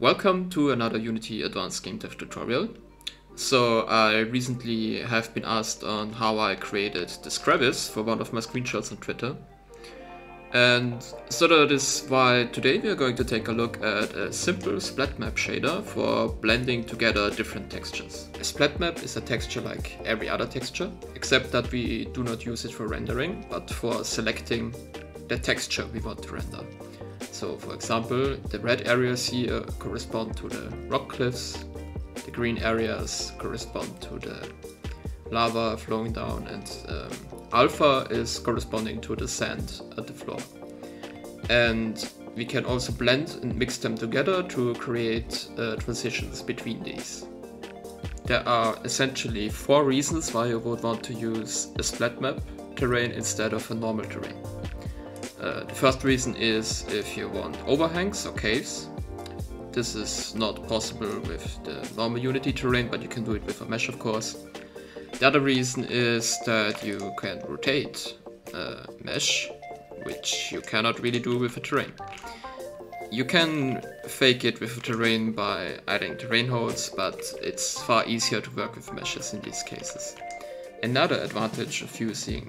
Welcome to another Unity Advanced Game Dev tutorial. So I recently have been asked on how I created this crevice for one of my screenshots on Twitter. And so that is why today we are going to take a look at a simple splat map shader for blending together different textures. A splat map is a texture like every other texture, except that we do not use it for rendering, but for selecting the texture we want to render. So for example, the red areas here correspond to the rock cliffs, the green areas correspond to the lava flowing down and um, alpha is corresponding to the sand at the floor. And we can also blend and mix them together to create uh, transitions between these. There are essentially four reasons why you would want to use a splat map terrain instead of a normal terrain. Uh, the first reason is if you want overhangs or caves. This is not possible with the normal Unity terrain, but you can do it with a mesh of course. The other reason is that you can rotate a mesh, which you cannot really do with a terrain. You can fake it with a terrain by adding terrain holes, but it's far easier to work with meshes in these cases. Another advantage of using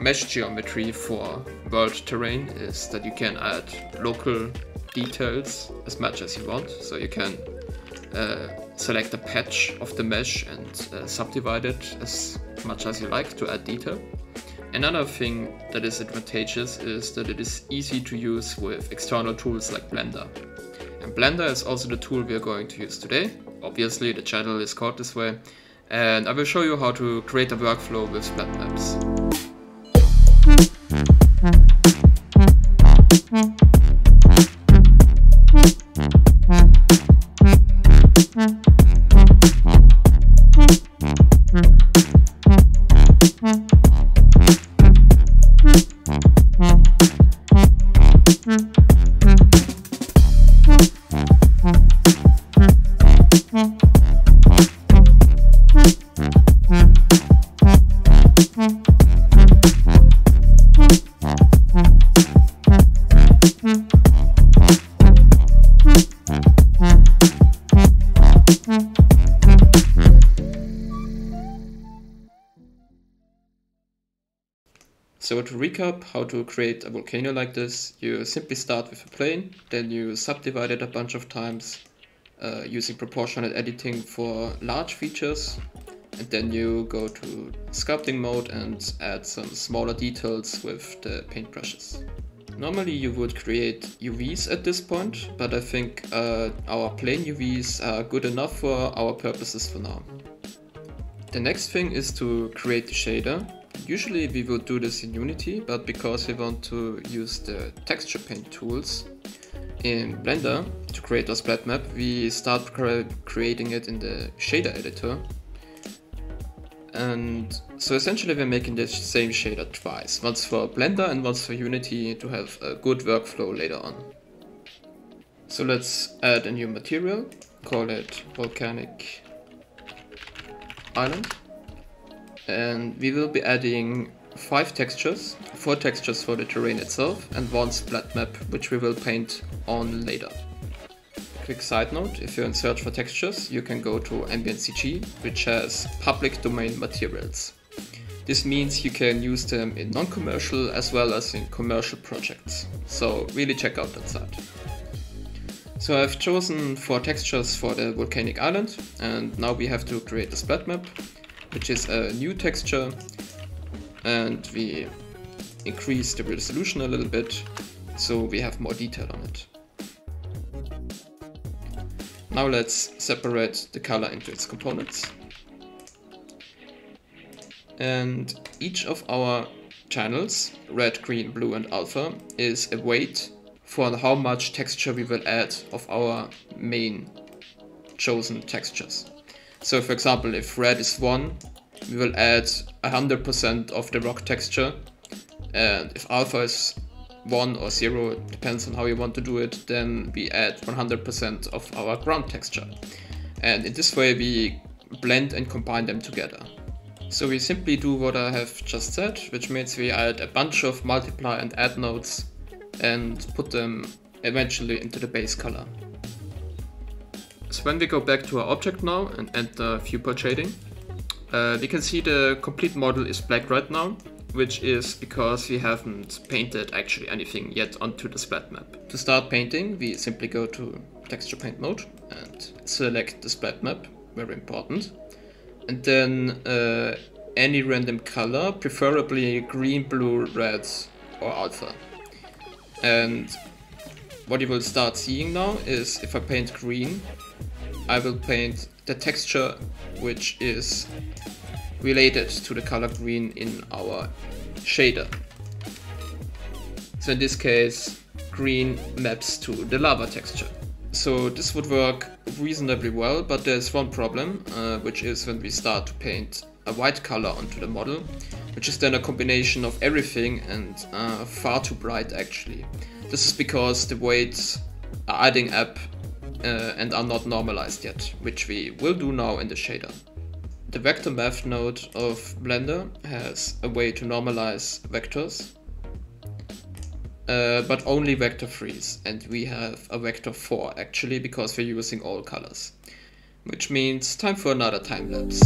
mesh geometry for world terrain is that you can add local details as much as you want. So you can uh, select a patch of the mesh and uh, subdivide it as much as you like to add detail. Another thing that is advantageous is that it is easy to use with external tools like Blender. And Blender is also the tool we are going to use today. Obviously the channel is called this way. And I will show you how to create a workflow with splat maps. To recap how to create a volcano like this, you simply start with a plane, then you subdivide it a bunch of times uh, using proportional editing for large features, and then you go to sculpting mode and add some smaller details with the paintbrushes. Normally you would create UVs at this point, but I think uh, our plane UVs are good enough for our purposes for now. The next thing is to create the shader, Usually we would do this in Unity, but because we want to use the texture paint tools in Blender to create a splat map, we start cre creating it in the shader editor. And so essentially we're making the same shader twice, once for Blender and once for Unity to have a good workflow later on. So let's add a new material, call it volcanic island and we will be adding five textures, four textures for the terrain itself and one splat map which we will paint on later. Quick side note, if you're in search for textures, you can go to AmbientCG, which has public domain materials. This means you can use them in non-commercial as well as in commercial projects, so really check out that site. So I've chosen four textures for the volcanic island and now we have to create a splat map which is a new texture and we increase the resolution a little bit so we have more detail on it. Now let's separate the color into its components. And each of our channels, red, green, blue and alpha, is a weight for how much texture we will add of our main chosen textures. So for example, if red is 1, we will add 100% of the rock texture. And if alpha is 1 or 0, depends on how you want to do it, then we add 100% of our ground texture. And in this way we blend and combine them together. So we simply do what I have just said, which means we add a bunch of multiply and add nodes and put them eventually into the base color. So when we go back to our object now and add enter viewport shading, uh, we can see the complete model is black right now, which is because we haven't painted actually anything yet onto the splat map. To start painting, we simply go to texture paint mode and select the splat map, very important. And then uh, any random color, preferably green, blue, red or alpha. And what you will start seeing now is if I paint green, I will paint the texture which is related to the color green in our shader. So in this case, green maps to the lava texture. So this would work reasonably well, but there's one problem, uh, which is when we start to paint a white color onto the model, which is then a combination of everything and uh, far too bright actually. This is because the weights are adding up uh, and are not normalized yet, which we will do now in the shader. The vector math node of Blender has a way to normalize vectors, uh, but only vector 3s, and we have a vector 4 actually because we're using all colors. Which means time for another time lapse.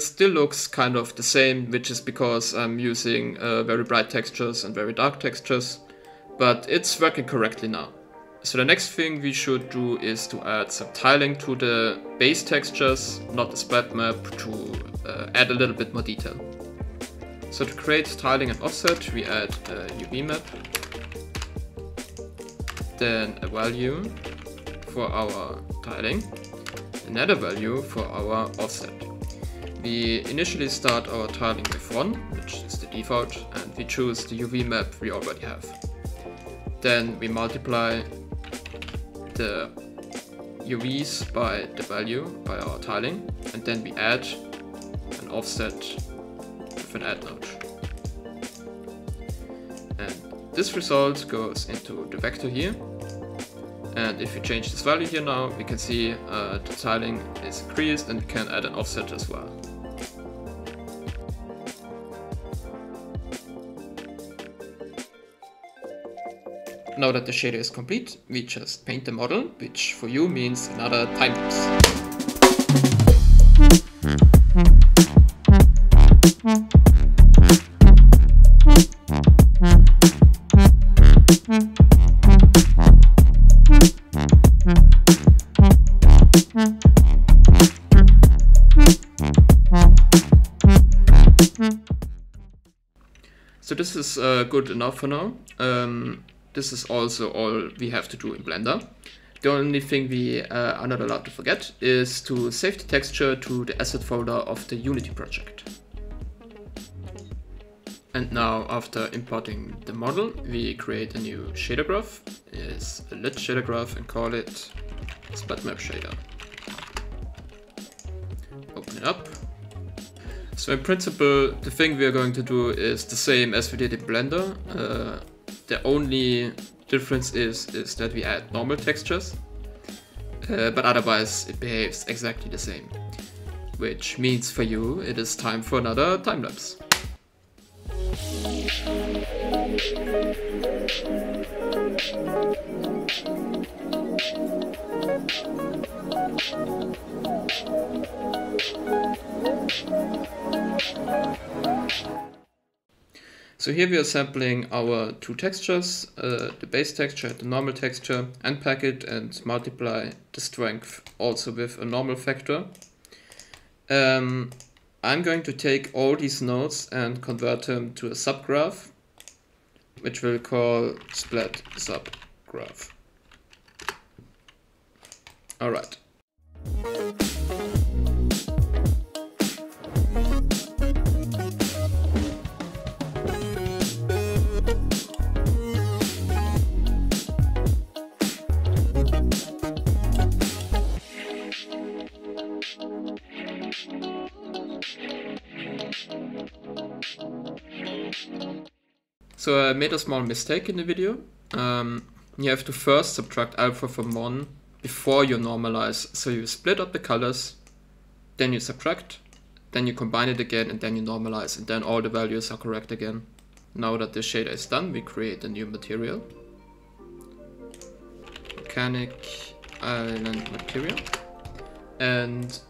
It still looks kind of the same, which is because I'm using uh, very bright textures and very dark textures, but it's working correctly now. So the next thing we should do is to add some tiling to the base textures, not the splat map, to uh, add a little bit more detail. So to create tiling and offset, we add a UV map, then a value for our tiling, another value for our offset. We initially start our tiling with 1, which is the default, and we choose the UV map we already have. Then we multiply the UVs by the value, by our tiling, and then we add an offset with an add node. And this result goes into the vector here, and if we change this value here now, we can see uh, the tiling is increased and we can add an offset as well. Now that the shader is complete, we just paint the model, which for you means another time lapse. So this is uh, good enough for now. Um, this is also all we have to do in Blender. The only thing we uh, are not allowed to forget is to save the texture to the asset folder of the Unity project. And now after importing the model, we create a new shader graph. It's a lit shader graph and call it splat map shader. Open it up. So in principle, the thing we are going to do is the same as we did in Blender. Uh, the only difference is, is that we add normal textures, uh, but otherwise it behaves exactly the same. Which means for you, it is time for another time lapse. So here we are sampling our two textures, uh, the base texture and the normal texture, unpack it and multiply the strength also with a normal factor. Um, I'm going to take all these nodes and convert them to a subgraph, which we'll call splat subgraph. Alright. So I made a small mistake in the video. Um, you have to first subtract alpha from 1 before you normalize. So you split up the colors, then you subtract, then you combine it again, and then you normalize, and then all the values are correct again. Now that the shader is done, we create a new material. Volcanic island material. And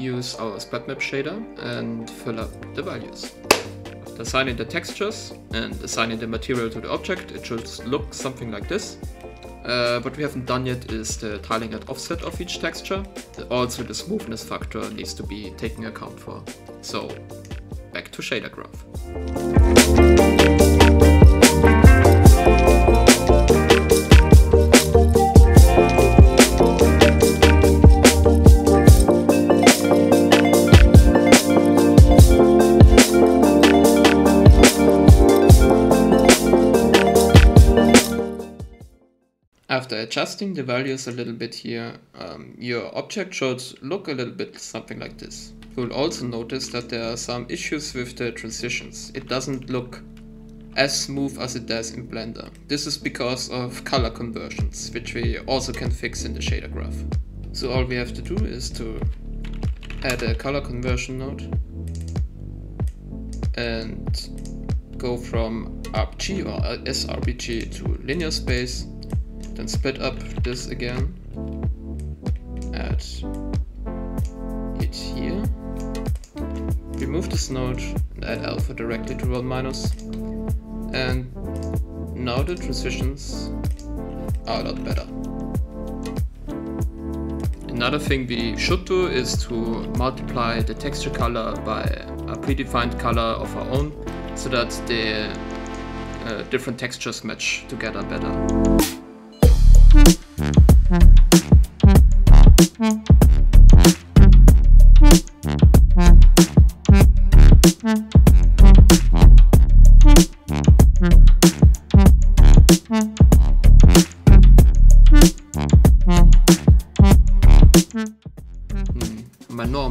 use our splat map shader and fill up the values. Assigning the textures and assigning the material to the object, it should look something like this. Uh, what we haven't done yet is the tiling and offset of each texture. Also the smoothness factor needs to be taken account for. So back to shader graph. Adjusting the values a little bit here, um, your object should look a little bit something like this. You will also notice that there are some issues with the transitions. It doesn't look as smooth as it does in Blender. This is because of color conversions, which we also can fix in the shader graph. So all we have to do is to add a color conversion node and go from RBG or SRBG to linear space then split up this again. Add it here. Remove this node and add alpha directly to world minus. And now the transitions are a lot better. Another thing we should do is to multiply the texture color by a predefined color of our own so that the uh, different textures match together better.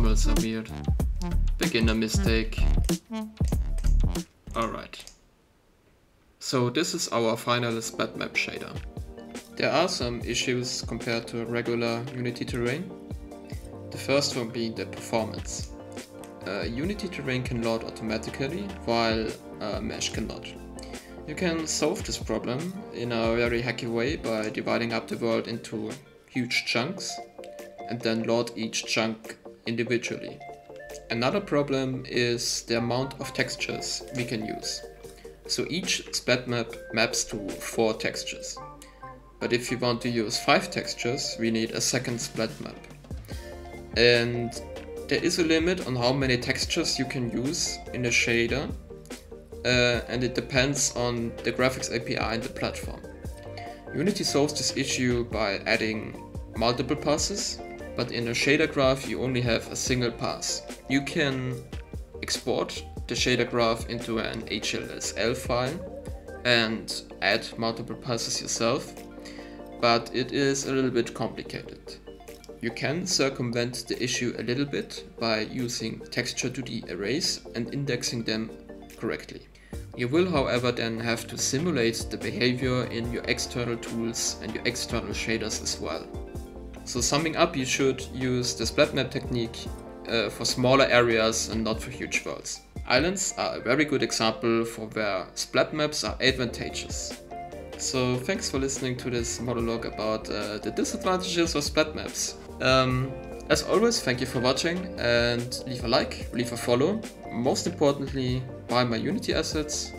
My normals are weird. Beginner mistake. Alright. So this is our final splat map shader. There are some issues compared to regular Unity terrain. The first one being the performance. Uh, Unity terrain can load automatically, while uh, Mesh cannot. You can solve this problem in a very hacky way by dividing up the world into huge chunks and then load each chunk individually. Another problem is the amount of textures we can use. So each splat map maps to 4 textures. But if you want to use 5 textures, we need a second splat map. And there is a limit on how many textures you can use in a shader, uh, and it depends on the graphics API and the platform. Unity solves this issue by adding multiple passes, but in a shader graph you only have a single pass. You can export the shader graph into an HLSL file and add multiple passes yourself, but it is a little bit complicated. You can circumvent the issue a little bit by using texture2d arrays and indexing them correctly. You will however then have to simulate the behavior in your external tools and your external shaders as well. So summing up, you should use the splat map technique uh, for smaller areas and not for huge worlds. Islands are a very good example for where splat maps are advantageous. So thanks for listening to this monologue about uh, the disadvantages of splat maps. Um, as always, thank you for watching and leave a like, leave a follow. Most importantly, buy my Unity assets.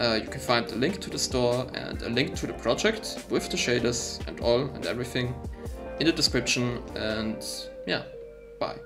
Uh, you can find a link to the store and a link to the project with the shaders and all and everything in the description and yeah, bye.